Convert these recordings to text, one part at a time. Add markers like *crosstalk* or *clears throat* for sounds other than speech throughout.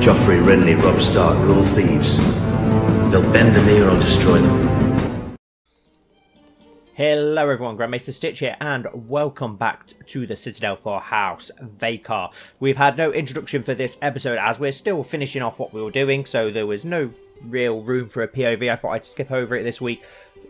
Joffrey, Renly, Robb Stark, they're all thieves. They'll bend the knee or I'll destroy them. Hello everyone, Grand Maester Stitch here, and welcome back to the Citadel for House Vaekar. We've had no introduction for this episode as we're still finishing off what we were doing, so there was no real room for a POV. I thought I'd skip over it this week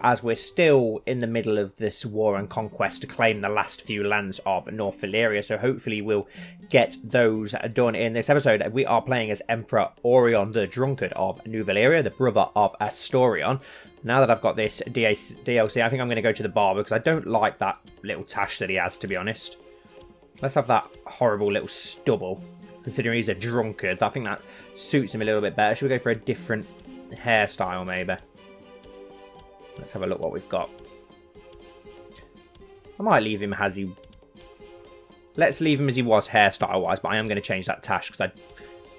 as we're still in the middle of this war and conquest to claim the last few lands of North Valyria. So hopefully we'll get those done in this episode. We are playing as Emperor Orion the Drunkard of New Valyria, the brother of Astarion. Now that I've got this DLC, I think I'm going to go to the barber because I don't like that little tash that he has, to be honest. Let's have that horrible little stubble, considering he's a drunkard. I think that suits him a little bit better. Should we go for a different hairstyle, maybe? Let's have a look what we've got. I might leave him as he... Let's leave him as he was hairstyle-wise, but I am going to change that tash because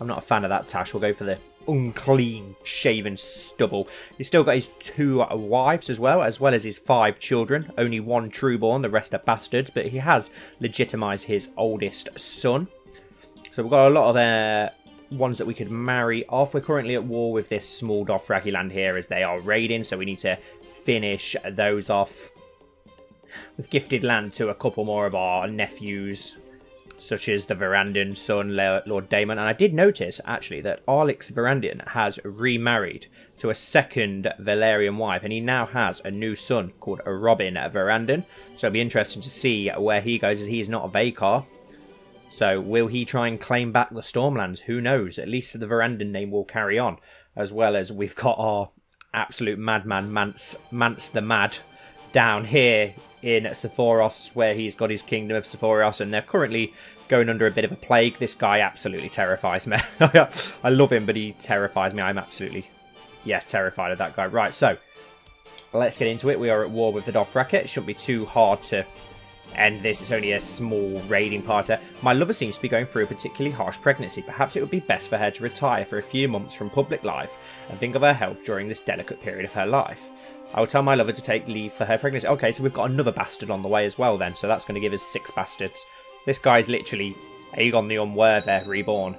I'm not a fan of that tash. We'll go for the unclean, shaven stubble. He's still got his two wives as well, as well as his five children. Only one trueborn, the rest are bastards, but he has legitimised his oldest son. So we've got a lot of uh, ones that we could marry off. We're currently at war with this small Dothraki land here as they are raiding, so we need to finish those off. We've gifted land to a couple more of our nephews, such as the Varandan son, Lord Damon. And I did notice, actually, that Arlix Varandan has remarried to a second Valyrian wife, and he now has a new son called Robin Varandan. So it'll be interesting to see where he goes, as he is not a Vaekar. So will he try and claim back the Stormlands? Who knows? At least the Varandan name will carry on, as well as we've got our absolute madman Mance, Mance the Mad down here in Sephoros, where he's got his kingdom of Sephoros, and they're currently going under a bit of a plague. This guy absolutely terrifies me. *laughs* I love him, but he terrifies me. I'm absolutely, yeah, terrified of that guy. Right, so let's get into it. We are at war with the Dothraki. It shouldn't be too hard to and this is only a small raiding party. My lover seems to be going through a particularly harsh pregnancy. Perhaps it would be best for her to retire for a few months from public life and think of her health during this delicate period of her life. I will tell my lover to take leave for her pregnancy. Okay, so we've got another bastard on the way as well then, so that's going to give us six bastards. This guy's literally Aegon the Unworthy reborn.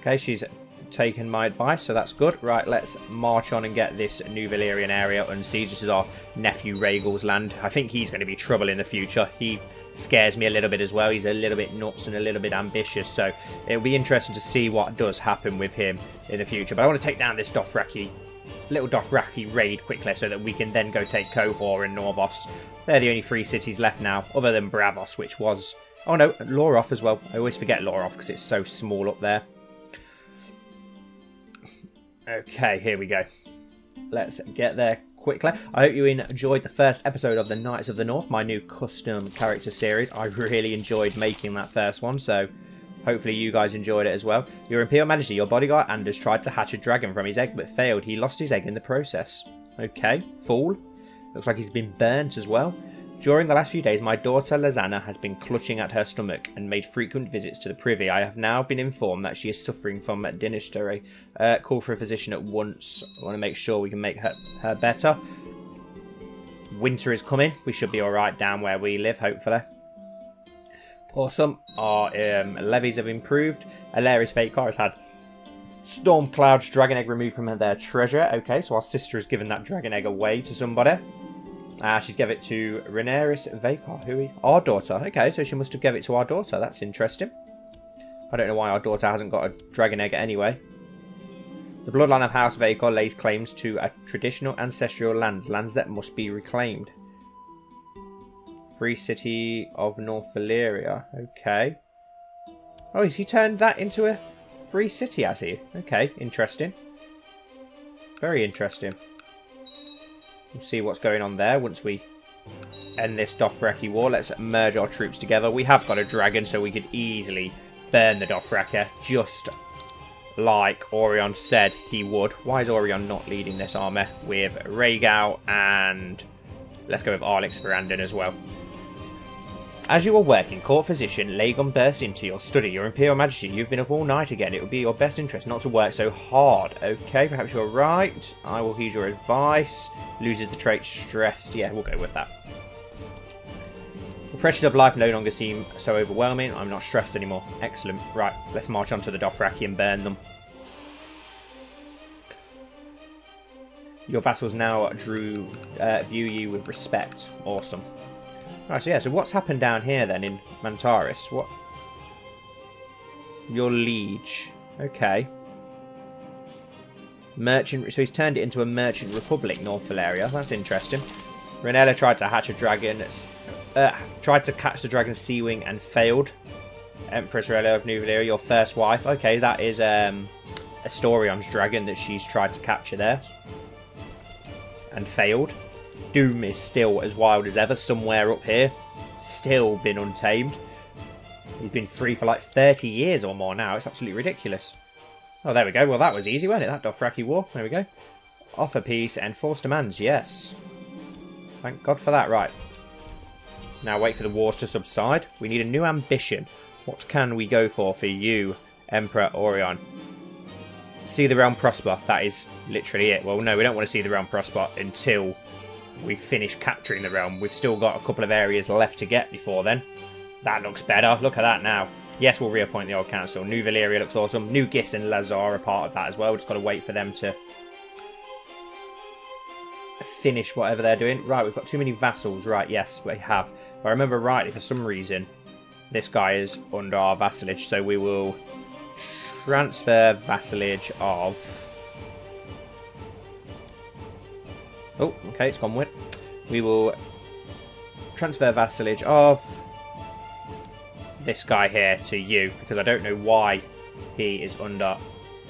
Okay, she's taken my advice, so that's good. Right, let's march on and get this new Valyrian area unsieged. This is our nephew Rhaegal's land. I think he's going to be trouble in the future. He scares me a little bit as well. He's a little bit nuts and a little bit ambitious, so it'll be interesting to see what does happen with him in the future. But I want to take down this Dothraki, little Dothraki raid quickly so that we can then go take Qohor and Norvos. They're the only three cities left now, other than Braavos, which was... Oh no, Lorath as well. I always forget Lorath because it's so small up there. Okay, here we go. Let's get there quickly. I hope you enjoyed the first episode of the Knights of the North, my new custom character series. I really enjoyed making that first one, so hopefully you guys enjoyed it as well. Your Imperial Majesty, your bodyguard Anders tried to hatch a dragon from his egg but failed. He lost his egg in the process. Okay, fool. Looks like he's been burnt as well. During the last few days, my daughter Lysana has been clutching at her stomach and made frequent visits to the privy. I have now been informed that she is suffering from dysentery. Uh, call for a physician at once. I want to make sure we can make her, her better. Winter is coming. We should be alright down where we live, hopefully. Awesome. Our um, levies have improved. Hilarious Car has had storm clouds, dragon egg removed from their treasure. Okay, so our sister has given that dragon egg away to somebody. Ah, she's gave it to Rhaenyra's Vaekar, who. Our daughter. Okay, so she must have gave it to our daughter. That's interesting. I don't know why our daughter hasn't got a dragon egg anyway. The bloodline of House Vaekar lays claims to a traditional ancestral lands, lands that must be reclaimed. Free City of North Valyria. Okay. Oh, has he turned that into a free city, has he? Okay, interesting. Very interesting. We'll see what's going on there once we end this Dothraki war. Let's merge our troops together. We have got a dragon, so we could easily burn the Dothraki, just like Orion said he would. Why is Orion not leading this army with Rhaegal and let's go with Arlix Varandan as well. As you are working, court physician Lagon bursts into your study. Your Imperial Majesty, you've been up all night again. It would be your best interest not to work so hard. Okay, perhaps you're right. I will heed your advice. Loses the trait stressed. Yeah, we'll go with that. The pressures of life no longer seem so overwhelming. I'm not stressed anymore. Excellent. Right, let's march on to the Dothraki and burn them. Your vassals now drew uh, view you with respect. Awesome. Right, so yeah, so what's happened down here then in Mantarys? What? Your liege. Okay. Merchant. So he's turned it into a merchant republic, North Valyria. That's interesting. Rennella tried to hatch a dragon. Uh, tried to catch the dragon Seawing and failed. Empress Rella of New Valyria, your first wife. Okay, that is um, Astarion's dragon that she's tried to capture there. And failed. Doom is still as wild as ever, somewhere up here. Still been untamed. He's been free for like 30 years or more now. It's absolutely ridiculous. Oh, there we go. Well, that was easy, wasn't it? That Dothraki War. There we go. Offer peace, enforce demands. Yes. Thank God for that. Right. Now wait for the wars to subside. We need a new ambition. What can we go for for you, Emperor Orion? See the realm prosper. That is literally it. Well, no, we don't want to see the realm prosper until we finish capturing the realm. We've still got a couple of areas left to get before then. That looks better. Look at that now. Yes, we'll reappoint the old council. New Valyria looks awesome. New Gis and Lhazar are part of that as well. We've just got to wait for them to finish whatever they're doing. Right, we've got too many vassals. Right, yes, we have. If I remember rightly, for some reason, this guy is under our vassalage, so we will transfer vassalage of... Oh, okay, it's gone with. We will transfer vassalage of this guy here to you, because I don't know why he is under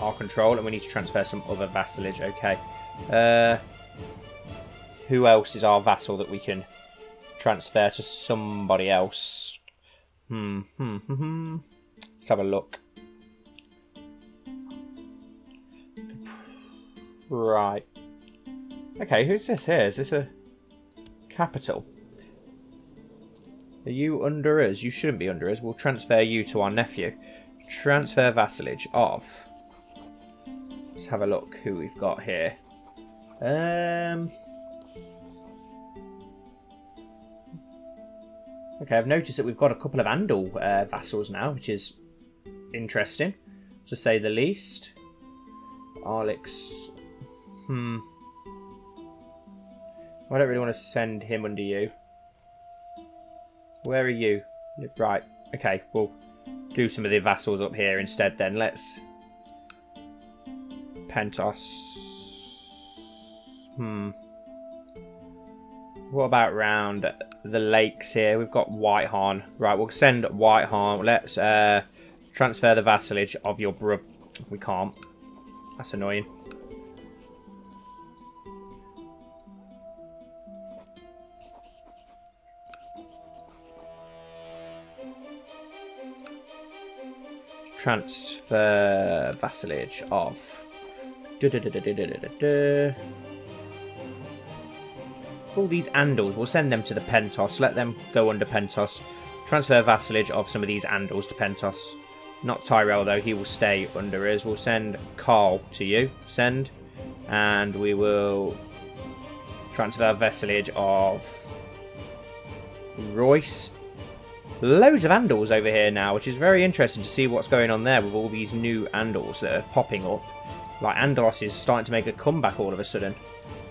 our control, and we need to transfer some other vassalage. Okay. Uh, who else is our vassal that we can transfer to somebody else? Hmm, hmm, hmm, hmm. Let's have a look. Right. Okay, who's this here? Is this a capital? Are you under us? You shouldn't be under us. We'll transfer you to our nephew. Transfer vassalage of. Let's have a look who we've got here. Um. Okay, I've noticed that we've got a couple of Andal uh, vassals now, which is interesting, to say the least. Alex. Hmm. I don't really want to send him under you. Where are you? Right. Okay, we'll do some of the vassals up here instead then. Let's... Pentos. Hmm. What about round the lakes here? We've got Whitehorn. Right, we'll send Whitehorn. Let's uh, transfer the vassalage of your brother. We can't. That's annoying. Transfer vassalage of. All these Andals, we'll send them to the Pentos. Let them go under Pentos. Transfer vassalage of some of these Andals to Pentos. Not Tyrell though, he will stay under us. We'll send Carl to you. Send. And we will transfer vassalage of Royce loads of Andals over here now, which is very interesting to see what's going on there with all these new Andals that are popping up. Like, Andalos is starting to make a comeback all of a sudden.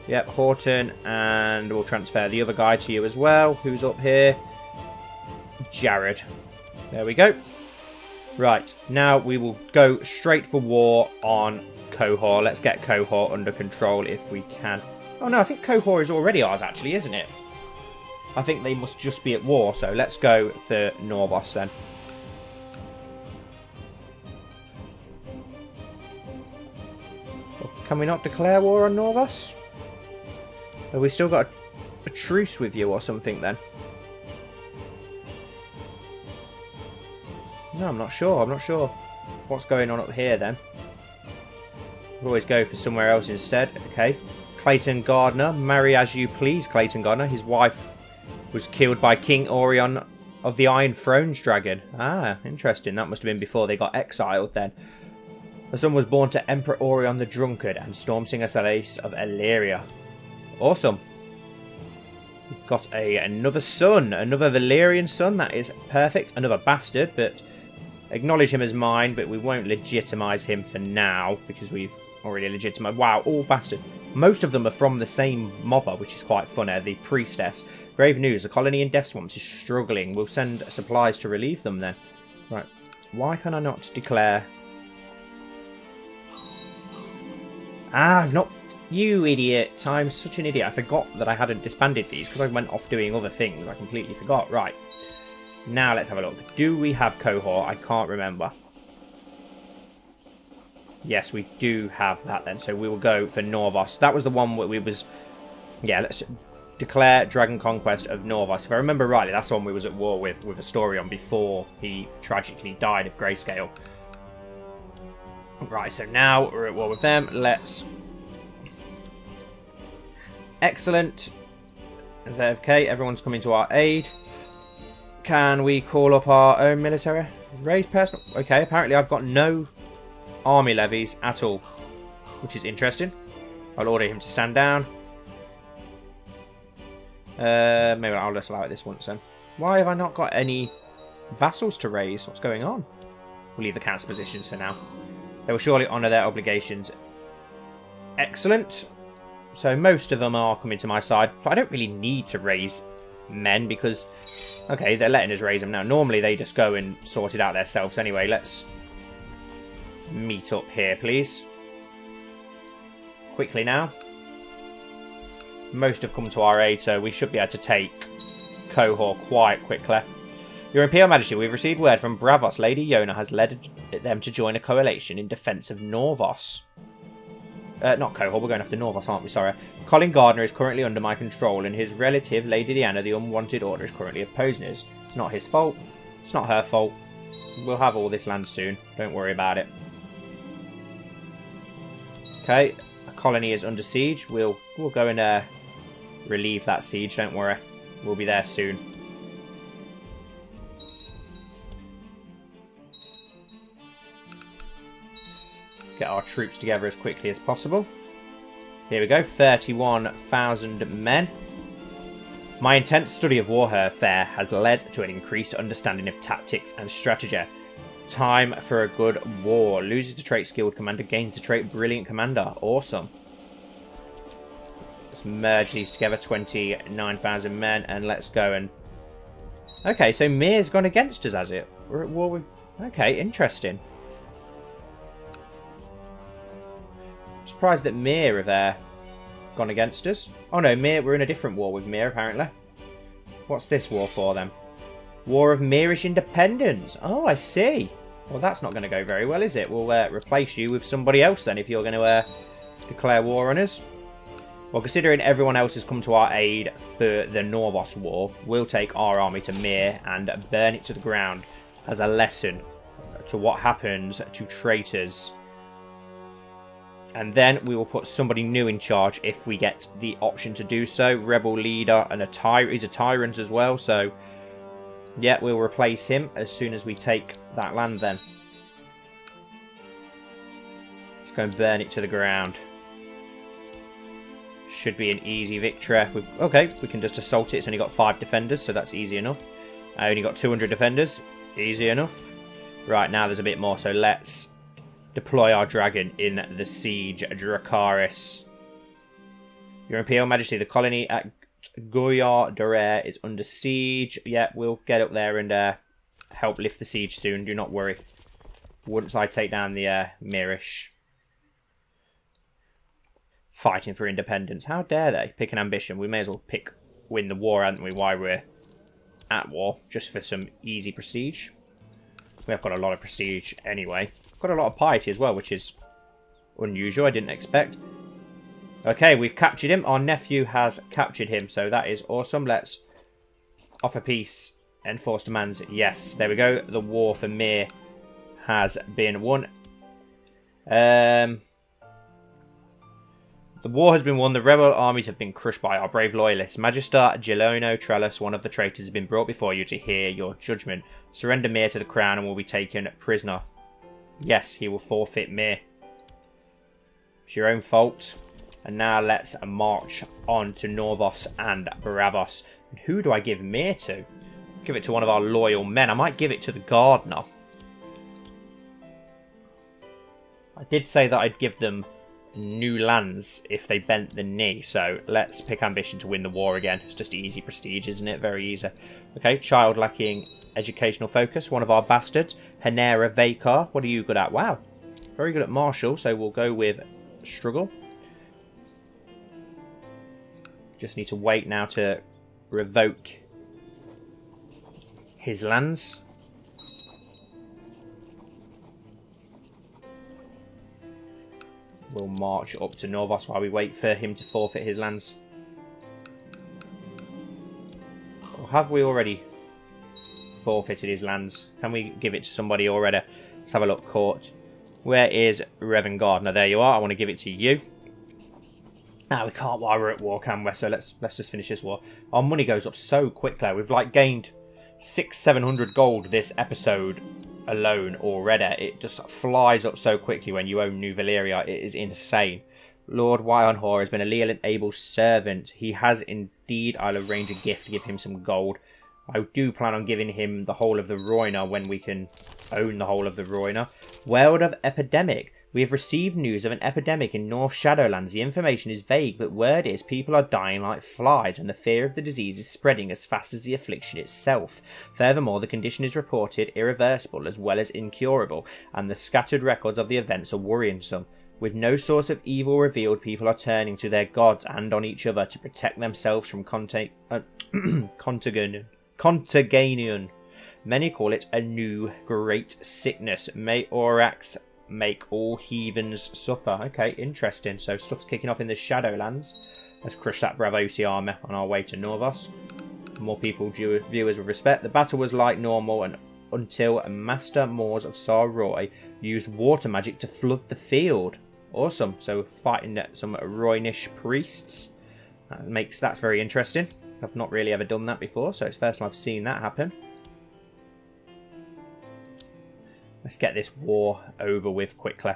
Yep, Horton, and we'll transfer the other guy to you as well, who's up here. Jared. There we go. Right, now we will go straight for war on Qohor. Let's get Qohor under control if we can. Oh no, I think Qohor is already ours actually, isn't it? I think they must just be at war, so let's go for Norvos then. Can we not declare war on Norvos? Have we still got a, a truce with you or something then? No, I'm not sure. I'm not sure what's going on up here then. We'll always go for somewhere else instead. Okay. Clayton Gardner. Marry as you please, Clayton Gardner. His wife was killed by King Orion of the Iron Thrones Dragon. Ah, interesting. That must have been before they got exiled then. The son was born to Emperor Orion the Drunkard and Stormsinger Selace of Illyria. Awesome. We've got a another son, another Valyrian son. That is perfect. Another bastard, but acknowledge him as mine, but we won't legitimise him for now because we've already legitimised. Wow, all bastard. Most of them are from the same mother, which is quite funny. The priestess. Grave news: the colony in Death Swamps is struggling. We'll send supplies to relieve them then. Right. Why can I not declare? Ah, I've not. You idiot! I'm such an idiot. I forgot that I hadn't disbanded these because I went off doing other things. I completely forgot. Right. Now let's have a look. Do we have Qohor? I can't remember. Yes, we do have that then. So we will go for Norvos. That was the one where we was... Yeah, let's declare Dragon Conquest of Norvos. If I remember rightly, that's the one we was at war with, with Astarion before he tragically died of grayscale. Right, so now we're at war with them. Let's... Excellent. Okay, everyone's coming to our aid. Can we call up our own military? Raise personal... Okay, apparently I've got no army levies at all, which is interesting. I'll order him to stand down. Uh, maybe I'll just allow it this once then. Why have I not got any vassals to raise? What's going on? We'll leave the council positions for now. They will surely honour their obligations. Excellent. So most of them are coming to my side. I don't really need to raise men because, okay, they're letting us raise them now. Normally they just go and sort it out themselves anyway. Let's meet up here, please. Quickly now. Most have come to our aid, so we should be able to take Qohor quite quickly. Your Imperial Majesty, we've received word from Braavos. Lady Yona has led them to join a coalition in defence of Norvos. Uh, not Qohor, we're going after Norvos, aren't we? Sorry. Colin Gardner is currently under my control, and his relative, Lady Diana, the Unwanted Order, is currently opposing us. It's not his fault. It's not her fault. We'll have all this land soon. Don't worry about it. Okay, a colony is under siege. We'll we'll go and uh, relieve that siege. Don't worry, we'll be there soon. Get our troops together as quickly as possible. Here we go, 31,000 men. My intense study of warfare has led to an increased understanding of tactics and strategy. Time for a good war. Loses the trait skilled commander, gains the trait brilliant commander. Awesome. Let's merge these together, 29,000 men, and let's go and... Okay, so Myr's gone against us, has it? We're at war with... Okay, interesting. Surprised that Myr have uh, gone against us. Oh no, Myr, we're in a different war with Myr, apparently. What's this war for, then? War of Myrish Independence. Oh, I see. Well, that's not going to go very well, is it? We'll uh, replace you with somebody else then if you're going to uh, declare war on us. Well, considering everyone else has come to our aid for the Norvos War, we'll take our army to Myr and burn it to the ground as a lesson to what happens to traitors. And then we will put somebody new in charge if we get the option to do so. Rebel leader and a tyrant. He's a tyrant as well, so yeah, we'll replace him as soon as we take that land then. Let's go and burn it to the ground. Should be an easy victory. We've, okay, we can just assault it. It's only got five defenders, so that's easy enough. I only got 200 defenders. Easy enough. Right, now there's a bit more, so let's deploy our dragon in the siege. Dracarys. Your Imperial Majesty, the colony at Goyar Dorair is under siege. Yeah, we'll get up there and uh, help lift the siege soon. Do not worry. Once I take down the uh, Myrish. Fighting for independence. How dare they pick an ambition? We may as well pick win the war, haven't we, while we're at war. Just for some easy prestige. We have got a lot of prestige anyway. Got a lot of piety as well, which is unusual. I didn't expect. Okay, we've captured him. Our nephew has captured him, so that is awesome. Let's offer peace, enforce demands. Yes, there we go. The war for Myr has been won. Um, the war has been won. The rebel armies have been crushed by our brave loyalists. Magister Gelono Trellus, one of the traitors, has been brought before you to hear your judgment. Surrender Myr to the crown and will be taken prisoner. Yes, he will forfeit Myr. It's your own fault. And now let's march on to Norvos and Braavos. And who do I give Myr to? Give it to one of our loyal men. I might give it to the gardener. I did say that I'd give them new lands if they bent the knee. So let's pick ambition to win the war again. It's just easy prestige, isn't it? Very easy. Okay, child lacking educational focus. One of our bastards. Hanera Vaekar. What are you good at? Wow. Very good at martial. So we'll go with struggle. Just need to wait now to revoke his lands. We'll march up to Norvos while we wait for him to forfeit his lands. Or have we already forfeited his lands? Can we give it to somebody already? Let's have a look, court. Where is Revan Gardner? There you are. I want to give it to you. Now we can't while we're at war, can we? So let's let's just finish this war. Our money goes up so quickly. We've like gained six, seven hundred gold this episode alone already. It just flies up so quickly when you own New Valyria. It is insane. Lord Wyonhor has been a leal and able servant. He has indeed. I'll arrange a gift to give him some gold. I do plan on giving him the whole of the Rhoynar when we can own the whole of the Rhoynar. World of Epidemic. We have received news of an epidemic in North Shadowlands. The information is vague, but word is people are dying like flies, and the fear of the disease is spreading as fast as the affliction itself. Furthermore, the condition is reported irreversible as well as incurable, and the scattered records of the events are worrisome. With no source of evil revealed, people are turning to their gods and on each other to protect themselves from uh, *clears throat* contagion. Contagion. Many call it a new great sickness. May Orax make all heathens suffer. Okay, interesting. So stuff's kicking off in the Shadowlands. Let's crush that Braavosi army on our way to Norvos. More people, viewers with respect. The battle was like normal and until Master Moors of Sar Rhoy used water magic to flood the field. Awesome. So fighting some Rhoynish priests. That makes that's very interesting. I've not really ever done that before, so it's first time I've seen that happen. Let's get this war over with quickly.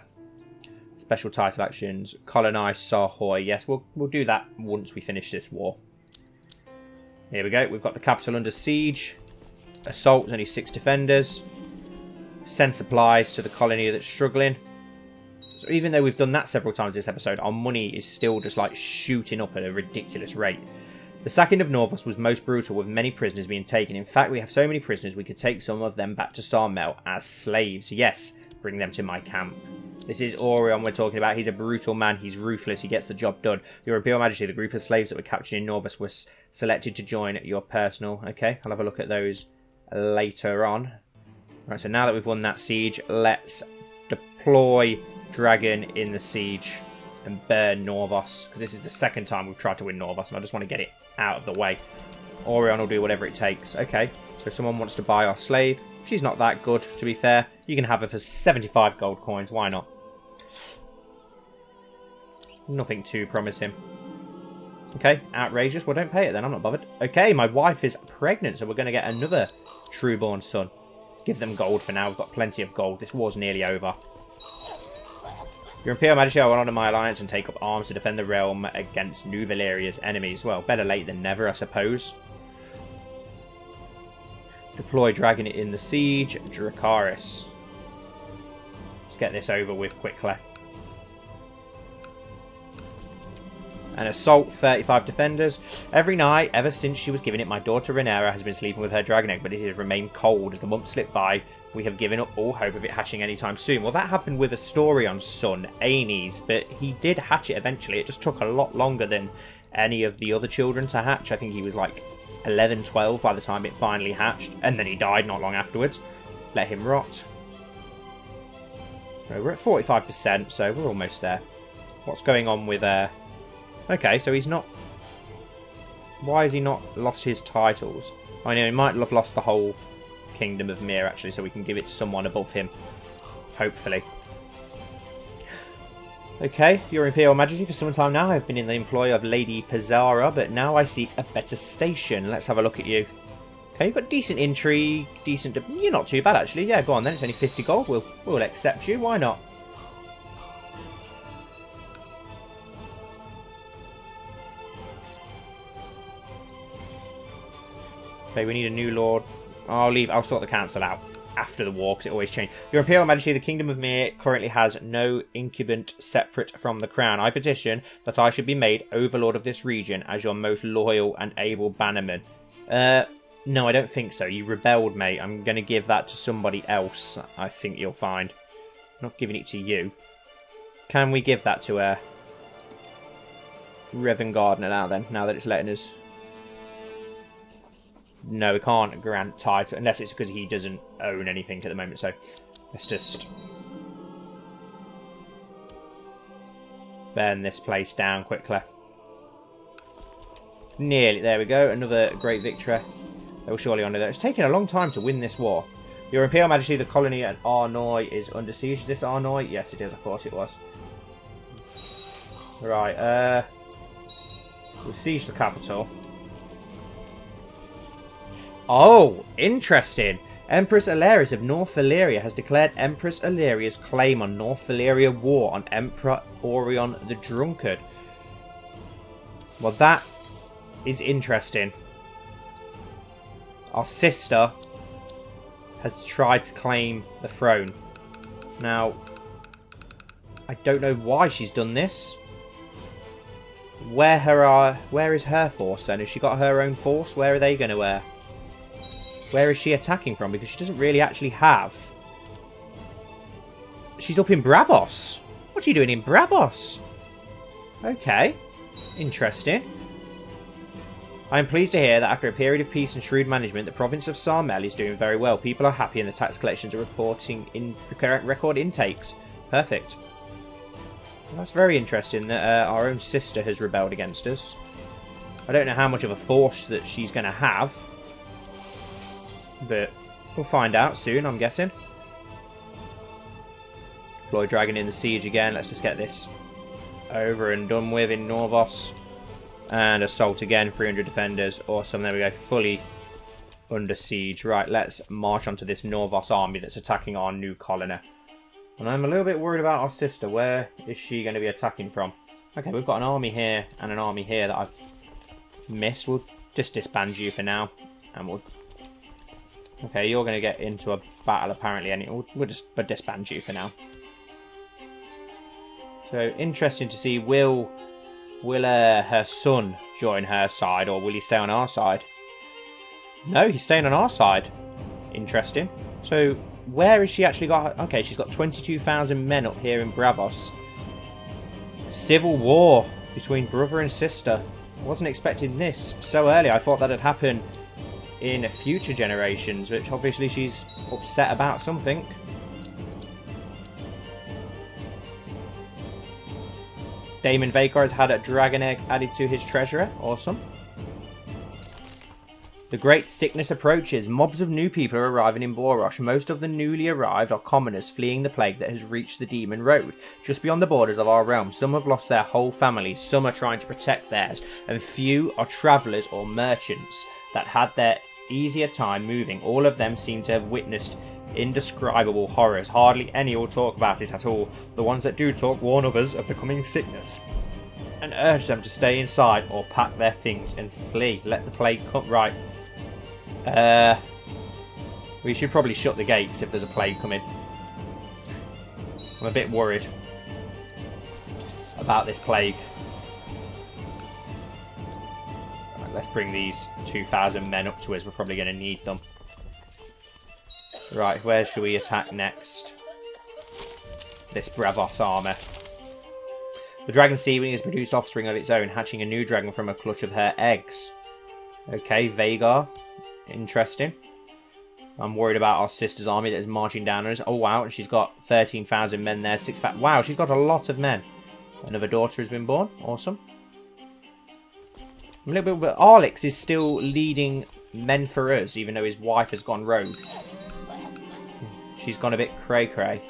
Special title actions. Colonise Sar Rhoy. Yes, we'll, we'll do that once we finish this war. Here we go. We've got the capital under siege. Assault, only six defenders. Send supplies to the colony that's struggling. So even though we've done that several times this episode, our money is still just like shooting up at a ridiculous rate. The sacking of Norvos was most brutal with many prisoners being taken. In fact, we have so many prisoners we could take some of them back to Sar Mell as slaves. Yes, bring them to my camp. This is Orion we're talking about. He's a brutal man. He's ruthless. He gets the job done. Your Imperial Majesty, the group of slaves that were captured in Norvos was selected to join your personal. Okay, I'll have a look at those later on. Right, so now that we've won that siege, let's deploy Dragon in the siege and burn Norvos. Because this is the second time we've tried to win Norvos, and I just want to get it out of the way. Orion will do whatever it takes. Okay, so someone wants to buy our slave. She's not that good, to be fair. You can have her for 75 gold coins. Why not? Nothing too promising. Okay, outrageous. Well, don't pay it then. I'm not bothered. Okay, my wife is pregnant, so we're going to get another trueborn son. Give them gold for now. We've got plenty of gold. This war's nearly over. Your Imperial Majesty, I will honour my alliance and take up arms to defend the realm against New Valyria's enemies. Well, better late than never, I suppose. Deploy Dragon in the Siege, Dracarys. Let's get this over with quickly. An assault, 35 defenders. Every night, ever since she was given it, my daughter Rhaenyra has been sleeping with her dragon egg, but it has remained cold as the months slip by we have given up all hope of it hatching anytime soon. Well, that happened with a story on Son, Aenys, but he did hatch it eventually. It just took a lot longer than any of the other children to hatch. I think he was like 11, 12 by the time it finally hatched, and then he died not long afterwards. Let him rot. we're at 45%, so we're almost there. What's going on with... Uh... Okay, so he's not... Why has he not lost his titles? I know he might have lost the whole Kingdom of Myr, actually, so we can give it to someone above him. Hopefully. Okay, Your Imperial Majesty, for some time now I've been in the employ of Lady Pizarra, but now I seek a better station. Let's have a look at you. Okay, you've got decent intrigue, decent... You're not too bad, actually. Yeah, go on then. It's only 50 gold. We'll, we'll accept you. Why not? Okay, we need a new lord. I'll leave. I'll sort the council out after the war because it always changes. Your Imperial Majesty, the Kingdom of Myr currently has no incumbent separate from the crown. I petition that I should be made overlord of this region as your most loyal and able bannerman. Uh, no, I don't think so. You rebelled, mate. I'm going to give that to somebody else, I think you'll find. I'm not giving it to you. Can we give that to a Revan Gardner now then, now that it's letting us? No, we can't grant title, unless it's because he doesn't own anything at the moment, so let's just burn this place down quickly. Nearly, there we go, another great victory. They will surely honour that. It's taken a long time to win this war. Your Imperial Majesty, the colony at Ar Noy is under siege. Is this Ar Noy? Yes, it is. I thought it was. Right, uh... We've sieged the capital. Oh, interesting. Empress Illyrius of North Valyria has declared Empress Illyria's claim on North Valyria war on Emperor Orion the Drunkard. Well, that is interesting. Our sister has tried to claim the throne. Now, I don't know why she's done this. Where her are, uh, where is her force then? Has she got her own force? Where are they going to uh, Where is she attacking from? Because she doesn't really actually have. She's up in Braavos. What are you doing in Braavos? Okay. Interesting. I am pleased to hear that after a period of peace and shrewd management, the province of Sar Mell is doing very well. People are happy and the tax collections are reporting in record intakes. Perfect. Well, that's very interesting that uh, our own sister has rebelled against us. I don't know how much of a force that she's going to have. But we'll find out soon, I'm guessing. Deploy Dragon in the siege again. Let's just get this over and done with in Norvos. And assault again, 300 defenders. Awesome, there we go. Fully under siege. Right, let's march onto this Norvos army that's attacking our new colony. And I'm a little bit worried about our sister. Where is she going to be attacking from? Okay, we've got an army here and an army here that I've missed. We'll just disband you for now. And we'll... Okay, you're going to get into a battle apparently. And we'll, we'll just we'll disband you for now. So, interesting to see, will will uh, her son join her side or will he stay on our side? No, he's staying on our side. Interesting. So, where has she actually got... Okay, she's got 22,000 men up here in Braavos. Civil war between brother and sister. Wasn't expecting this so early. I thought that had happen in future generations, which obviously she's upset about something. Damon Vaekar has had a dragon egg added to his treasury. Awesome. The great sickness approaches. Mobs of new people are arriving in Bhorash. Most of the newly arrived are commoners fleeing the plague that has reached the Demon Road. Just beyond the borders of our realm, some have lost their whole families, some are trying to protect theirs, and few are travellers or merchants that had their easier time moving. All of them seem to have witnessed indescribable horrors. Hardly any will talk about it at all. The ones that do talk warn others of the coming sickness and urge them to stay inside or pack their things and flee. Let the plague come. Right. Uh, we should probably shut the gates if there's a plague coming. I'm a bit worried about this plague. Let's bring these 2,000 men up to us. We're probably going to need them. Right, where should we attack next? This Braavos armor. The dragon Seawing has produced offspring of its own, hatching a new dragon from a clutch of her eggs. Okay, Vhagar. Interesting. I'm worried about our sister's army that is marching down on us. Oh, wow. She's got 13,000 men there. Six Wow, she's got a lot of men. Another daughter has been born. Awesome. A little bit, but Arlix is still leading men for us, even though his wife has gone rogue. She's gone a bit cray-cray.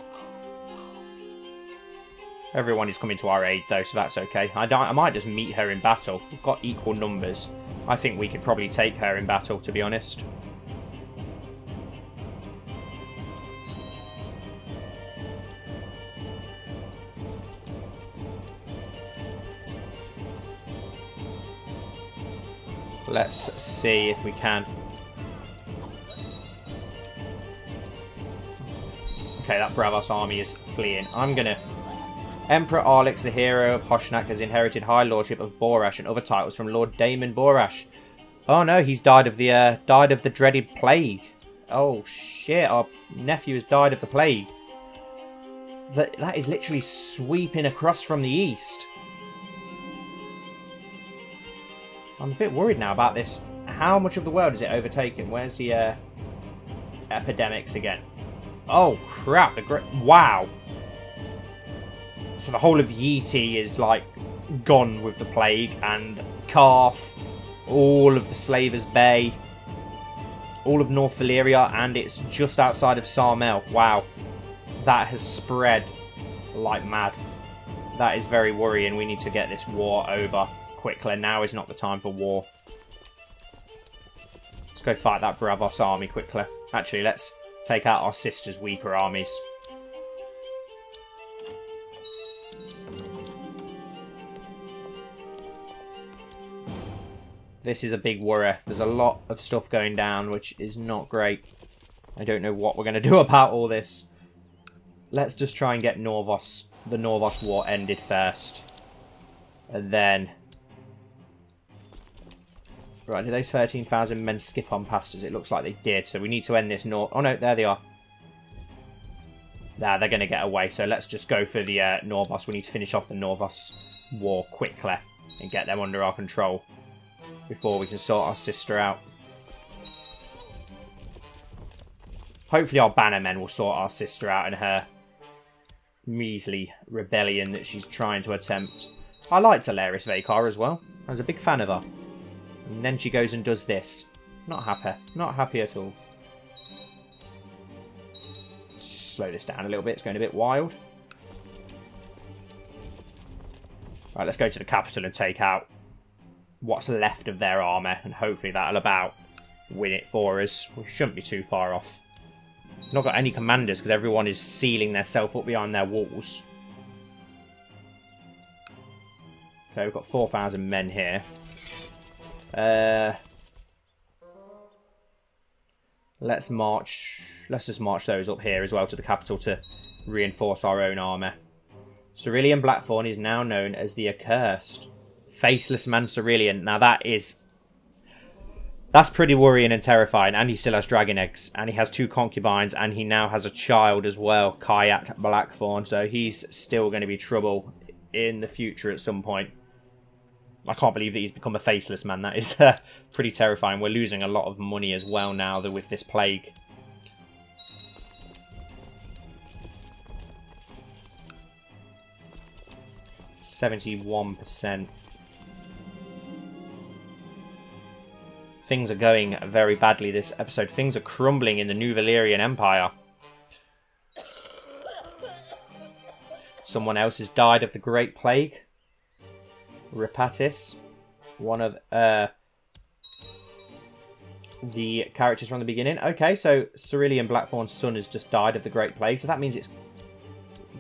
Everyone is coming to our aid, though, so that's okay. I, I might just meet her in battle. We've got equal numbers. I think we could probably take her in battle, to be honest. Let's see if we can. Okay, that Braavos army is fleeing. I'm gonna... Emperor Arlix, the hero of Hoshnak, has inherited High Lordship of Bhorash and other titles from Lord Damon Bhorash. Oh no, he's died of the uh, died of the dreaded plague. Oh shit, our nephew has died of the plague. That, that is literally sweeping across from the east. I'm a bit worried now about this. How much of the world is it overtaken? Where's the uh, epidemics again? Oh crap! The great wow. So the whole of Yi Ti is like gone with the plague, and Qarth, all of the Slavers Bay, all of North Valyria, and it's just outside of Sar Mell. Wow, that has spread like mad. That is very worrying. We need to get this war over quickly. Now is not the time for war. Let's go fight that Braavos army quickly. Actually, let's take out our sister's weaker armies. This is a big worry. There's a lot of stuff going down, which is not great. I don't know what we're going *laughs* to do about all this. Let's just try and get Norvos, the Norvos war ended first. And then... Right, did those 13,000 men skip on past us? It looks like they did, so we need to end this Nor... Oh no, there they are. Nah, they're going to get away, so let's just go for the uh, Norvos. We need to finish off the Norvos war quickly and get them under our control before we can sort our sister out. Hopefully our bannermen will sort our sister out and her measly rebellion that she's trying to attempt. I liked Alaris Vaekar as well. I was a big fan of her. And then she goes and does this. Not happy. Not happy at all. Slow this down a little bit. It's going a bit wild. Right, let's go to the capital and take out what's left of their armour, and hopefully that'll about win it for us. We shouldn't be too far off. Not got any commanders because everyone is sealing themselves up behind their walls. Okay, we've got 4,000 men here. Uh, let's march... Let's just march those up here as well to the capital to reinforce our own armour. Cerulean Blackthorn is now known as the Accursed. Faceless Man Cerulean. Now that is... That's pretty worrying and terrifying. And he still has dragon eggs. And he has two concubines. And he now has a child as well. Kayat Blackthorn. So he's still going to be trouble in the future at some point. I can't believe that he's become a faceless man. That is *laughs* uh, pretty terrifying. We're losing a lot of money as well now that with this plague. Seventy-one percent. Things are going very badly this episode. Things are crumbling in the New Valyrian Empire. Someone else has died of the Great Plague. Repatis. One of uh, the characters from the beginning. Okay, so Cerulean Blackthorn's son has just died of the Great Plague. So that means it's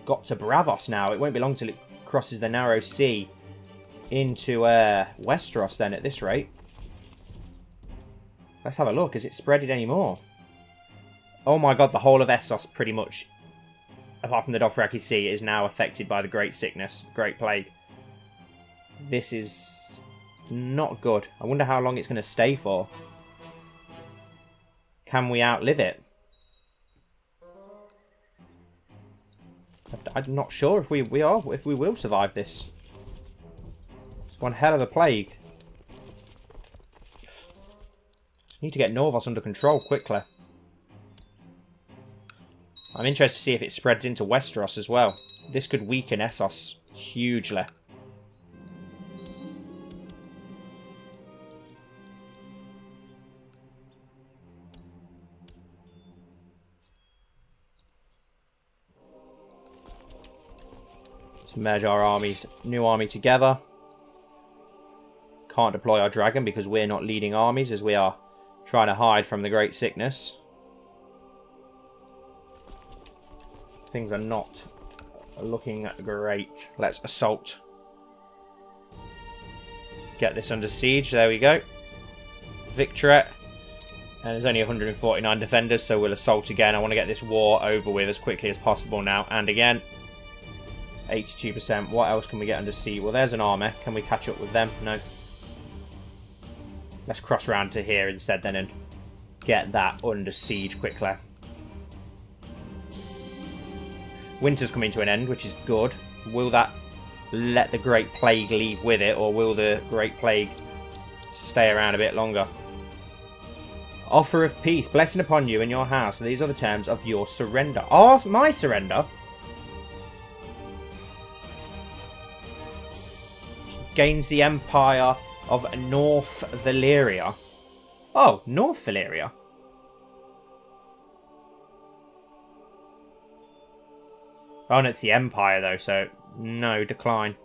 got to Braavos now. It won't be long till it crosses the Narrow Sea into uh, Westeros then at this rate. Let's have a look. Is it spreaded anymore? Oh my god, the whole of Essos pretty much, apart from the Dothraki Sea, is now affected by the Great Sickness, Great Plague. This is not good. I wonder how long it's going to stay for. Can we outlive it? I'm not sure if we, we are, if we will survive this. It's one hell of a plague. Need to get Norvos under control quickly. I'm interested to see if it spreads into Westeros as well. This could weaken Essos hugely. Merge our armies, new army together. Can't deploy our dragon because we're not leading armies as we are trying to hide from the great sickness. Things are not looking great. Let's assault. Get this under siege. There we go. Victorette. And there's only 149 defenders, so we'll assault again. I want to get this war over with as quickly as possible now. And again, 82%. What else can we get under sea? Well, there's an army. Can we catch up with them? No. Let's cross round to here instead then and get that under siege quickly. Winter's coming to an end, which is good. Will that let the Great Plague leave with it, or will the Great Plague stay around a bit longer? Offer of peace, blessing upon you and your house. These are the terms of your surrender. Oh, my surrender? Gains the Empire of North Valyria. Oh, North Valyria? Oh, and it's the Empire, though, so no, decline.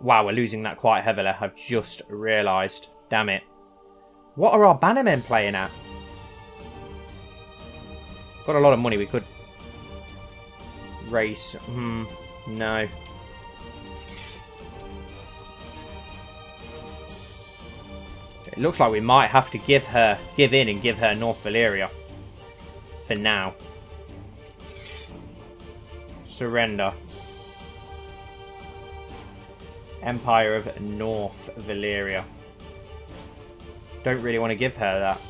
Wow, we're losing that quite heavily. I've just realised. Damn it. What are our bannermen playing at? Got a lot of money. We could race. Hmm. No. It looks like we might have to give her, give in and give her North Valyria. For now. Surrender. Empire of North Valyria. Don't really want to give her that.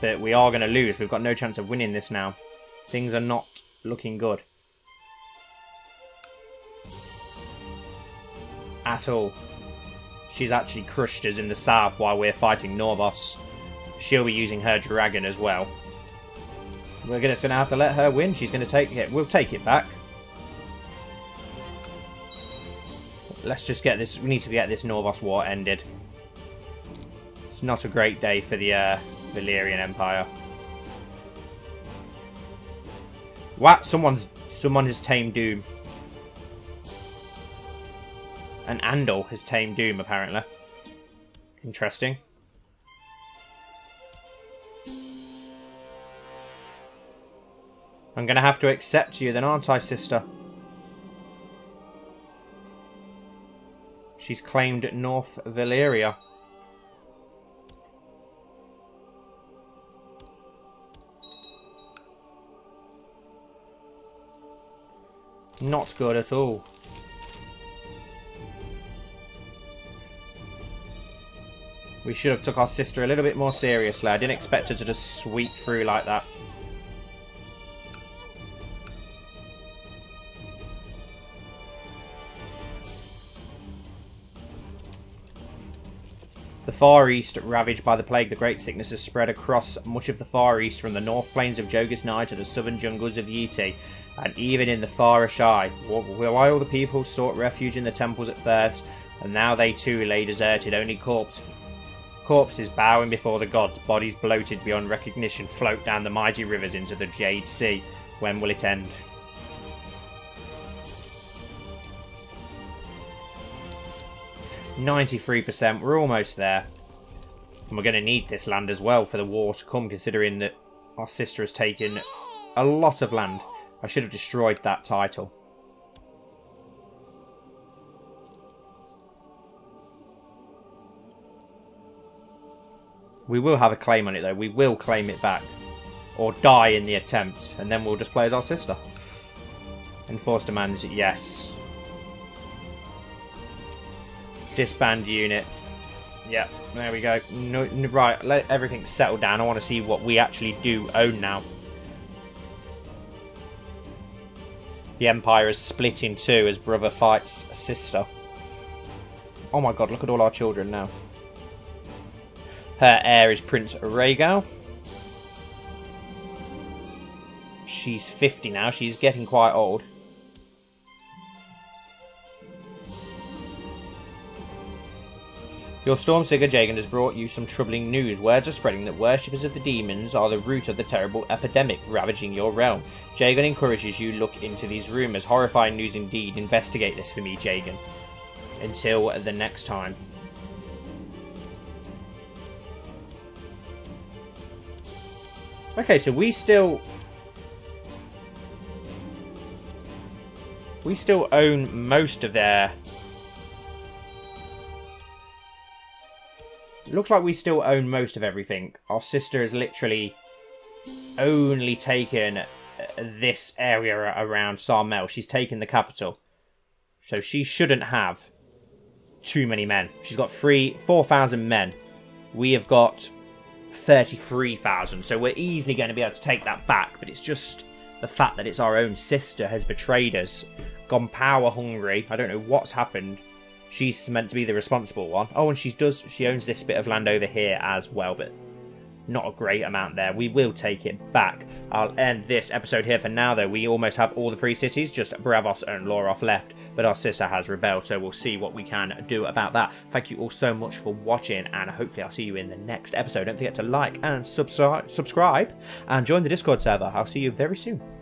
But we are going to lose. We've got no chance of winning this now. Things are not looking good. At all. She's actually crushed us in the south while we're fighting Norvos. She'll be using her dragon as well. We're just going to have to let her win. She's going to take it. We'll take it back. let's just get this. We need to get this Norvos war ended. It's not a great day for the uh, Valyrian Empire. What? Someone's someone has tamed Doom. And Andal has tamed Doom apparently. Interesting. I'm gonna have to accept you then, aren't I, sister? She's claimed North Valyria. Not good at all. We should have took our sister a little bit more seriously. I didn't expect her to just sweep through like that. The Far East, ravaged by the plague, the great sickness has spread across much of the Far East, from the north plains of Jogos Nhai to the southern jungles of Yi Ti, and even in the Far Asshai. While the people sought refuge in the temples at first, and now they too lay deserted, only corpse, corpses bowing before the gods, bodies bloated beyond recognition, float down the mighty rivers into the Jade Sea. When will it end? 93%. We're almost there. And we're going to need this land as well for the war to come, considering that our sister has taken a lot of land. I should have destroyed that title. We will have a claim on it, though. We will claim it back. Or die in the attempt. And then we'll just play as our sister. Enforced demands, yes. Disband unit. Yep, there we go. No, right, let everything settle down. I want to see what we actually do own now. The Empire is split in two as brother fights sister. Oh my god, look at all our children now. Her heir is Prince Rhaegal. She's 50 now. She's getting quite old. Your Stormseeker Jagan has brought you some troubling news. Words are spreading that worshippers of the demons are the root of the terrible epidemic ravaging your realm. Jagan encourages you look into these rumours. Horrifying news indeed. Investigate this for me, Jagan. Until the next time. Okay, so we still... We still own most of their looks like we still own most of everything. Our sister has literally only taken uh, this area around Sar Mell. She's taken the capital. So she shouldn't have too many men. She's got three, 4,000 men. We have got 33,000. So we're easily going to be able to take that back. But it's just the fact that it's our own sister has betrayed us, gone power hungry. I don't know what's happened. She's meant to be the responsible one. Oh, and she does. She owns this bit of land over here as well, but not a great amount there. We will take it back. I'll end this episode here for now, though. We almost have all the free cities, just Braavos and Lorath left, but our sister has rebelled, so we'll see what we can do about that. Thank you all so much for watching, and hopefully I'll see you in the next episode. Don't forget to like and subscribe, subscribe and join the Discord server. I'll see you very soon.